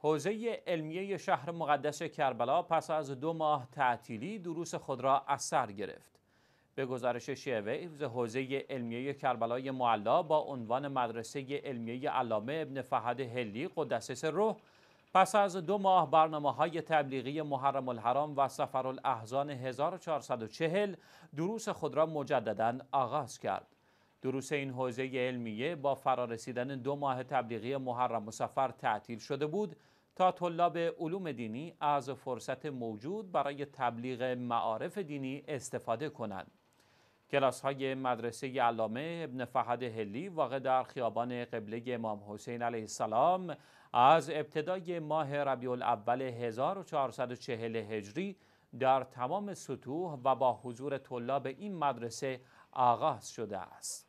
حوزه علمیه شهر مقدس کربلا پس از دو ماه تعطیلی دروس خود را از سر گرفت. به گزارش شیویوز حوزه علمیه کربلای معلا با عنوان مدرسه علمیه علامه ابن فهد هلی قدسس روح پس از دو ماه برنامه های تبلیغی محرم الحرام و سفر الاحزان 1440 دروس خود را مجددا آغاز کرد. دروس این حوزه علمیه با فرارسیدن دو ماه تبلیغی محرم و سفر تعطیل شده بود تا طلاب علوم دینی از فرصت موجود برای تبلیغ معارف دینی استفاده کنند. کلاس های مدرسه علامه ابن فهد هلی واقع در خیابان قبله امام حسین علیه السلام از ابتدای ماه ربیع الاول 1440 هجری در تمام سطوح و با حضور طلاب این مدرسه آغاز شده است.